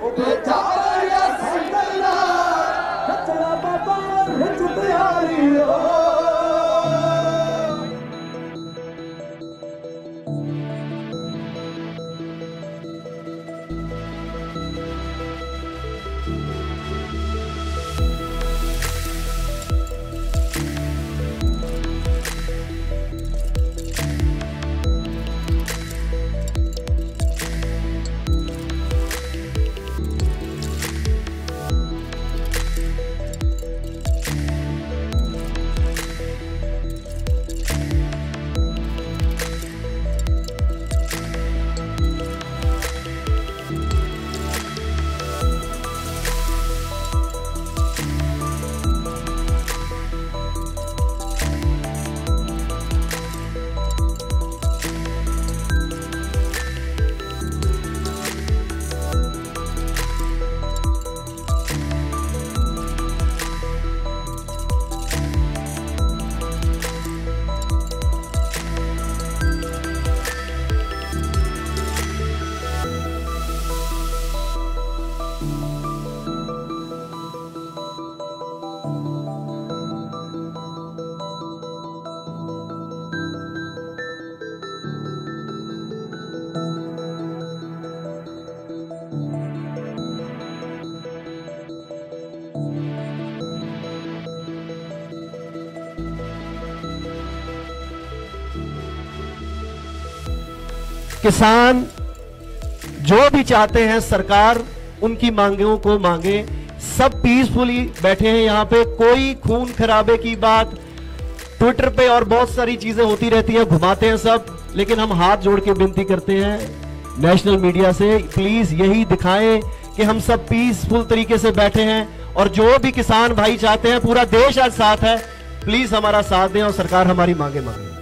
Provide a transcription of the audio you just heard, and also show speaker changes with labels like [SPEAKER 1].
[SPEAKER 1] Obrigado.
[SPEAKER 2] किसान जो भी चाहते हैं सरकार उनकी मांगों को मांगे, सब पीसफुली बैठे हैं यहाँ पे। कोई खून खराबे की बात ट्विटर पे और बहुत सारी चीज़ें होती रहती हैं, घुमाते हैं सब, लेकिन हम हाथ जोड़ के विनती करते हैं नेशनल मीडिया से प्लीज़ यही दिखाएँ कि हम सब पीसफुल तरीके से बैठे हैं और जो भी किसान भाई चाहते हैं, पूरा देश आज साथ है प्लीज़ हमारा साथ दें और सरकार हमारी मांगे मांगे।